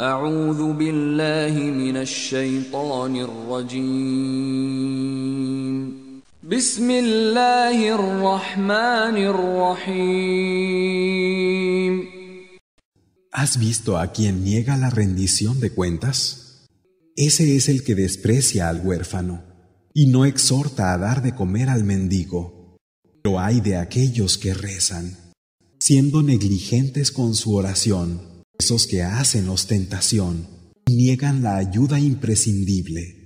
أعوذ بالله من الشيطان الرجيم بسم الله الرحمن الرحيم ¿Has visto a quien niega la rendición de cuentas? Ese es el que desprecia al huérfano y no exhorta a dar de comer al mendigo. Pero hay de aquellos que rezan, siendo negligentes con su oración, esos que hacen ostentación y niegan la ayuda imprescindible.